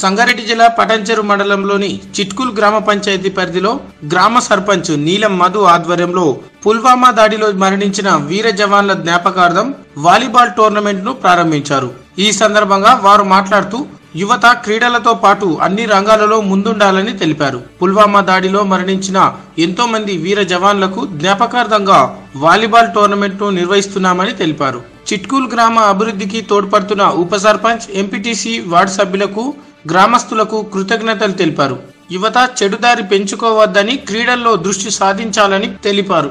సంగారెడ్డి జిల్లా పటంచెరు మండలంలోని చిట్కుల్ గ్రామ పంచాయతీ పరిధిలో గ్రామ సర్పంచ్ నీలం మధు ఆధ్వర్యంలో పుల్వామా దాడిలో మరణించిన వీర జవాన్ల జ్ఞాపకార్థం వాలీబాల్ టోర్నమెంట్ను ప్రారంభించారు. ఈ సందర్భంగా వారు మాట్లాడుతూ యువత క్రీడలతో పాటు అన్ని రంగాలలో ముందుండాలని తెలిపారు. పుల్వామా దాడిలో మరణించిన ఎంతో మంది వీర జవాన్లకు జ్ఞాపకార్థంగా వాలీబాల్ టోర్నమెంట్ను నిర్వహిస్తున్నామని తెలిపారు. చిట్కూల్ గ్రామ అభివృద్ధికి తోడ్పడుతున్న ఉప సర్పంచ్ ఎంపీటీసీ వార్డు సభ్యులకు గ్రామస్తులకు కృతజ్ఞతలు తెలిపారు. యువత చెడుదారి పెంచుకోవద్దని క్రీడల్లో దృష్టి సాధించాలని తెలిపారు.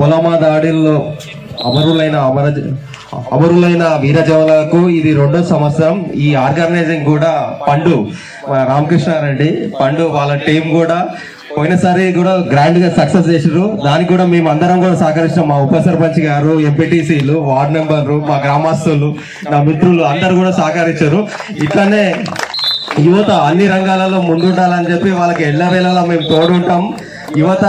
పొలమా దాడిల్లో అమరులైన అమర అమరులైన వీర జవాన్లకు ఇది రెండో సంవత్సరం. ఈ ఆర్గనైజింగ్ కూడా పండు రామకృష్ణారెడ్డి పండు వాళ్ళ టీం కూడా పోయినసారి కూడా గ్రాండ్గా సక్సెస్ చేసారు దానికి కూడా మేము అందరం కూడా సహకరించాం మా ఉప సర్పంచ్ గారు ఎంపీటీసీలు వార్డ్ మెంబర్లు మా గ్రామస్తులు నా మిత్రులు అందరు కూడా సహకరించారు. ఇట్లానే యువత అన్ని రంగాలలో ముందుండాలని చెప్పి వాళ్ళకి ఎల్లవేళలా మేము తోడుంటాం. యువత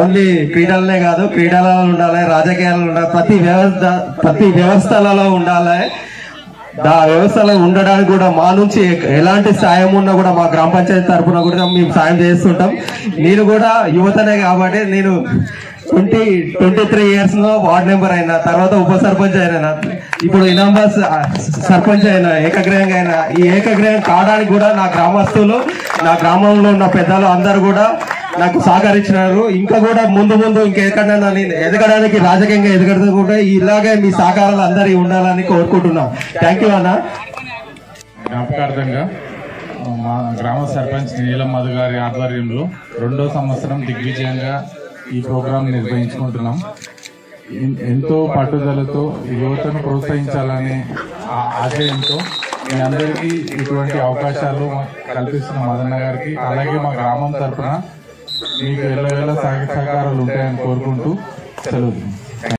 ఓన్లీ క్రీడలనే కాదు క్రీడలలో ఉండాలి రాజకీయాలలో ఉండాలి ప్రతి వ్యవస్థ ప్రతి వ్యవస్థలలో ఉండాలి. ఆ వ్యవస్థలో ఉండడానికి కూడా మా నుంచి ఎలాంటి సాయం ఉన్నా కూడా మా గ్రామ పంచాయతీ తరఫున కూడా మేము సాయం చేస్తుంటాం. నేను కూడా యువతనే కాబట్టి నేను ట్వంటీ ట్వంటీ త్రీ ఇయర్స్లో వార్డ్ మెంబర్ అయినా తర్వాత ఉప సర్పంచ్ అయినా ఇప్పుడు ఇనాంబాస్ సర్పంచ్ అయినా ఏకగ్రహంగా అయినా ఈ ఏకగ్రహం కావడానికి కూడా నా గ్రామస్తులు నా గ్రామంలో ఉన్న పెద్దలు అందరూ కూడా నాకు సహకరించినారు. ఇంకా కూడా ముందు ముందు ఇంకెక్కడైనా నేను ఎదగడానికి రాజకీయంగా ఎదగడానికి కూడా ఇలాగే మీ సహకారాలు అందరి ఉండాలని కోరుకుంటున్నాం. థ్యాంక్ యూ అన్న. జ్ఞాపకార్థంగా మా గ్రామ సర్పంచ్ నీలం మధు గారి ఆధ్వర్యంలో రెండో సంవత్సరం దిగ్విజయంగా ఈ ప్రోగ్రాం నిర్వహించుకుంటున్నాం. ఎంతో పట్టుదలతో యువతను ప్రోత్సహించాలనే ఆశయంతో మీ అందరికీ ఇటువంటి అవకాశాలు కల్పిస్తున్న మదన్న గారికి అలాగే మా గ్రామం తరపున మీకు ఎల్లవేళ సహ- సహకారాలు ఉంటాయని కోరుకుంటూ సెలవు.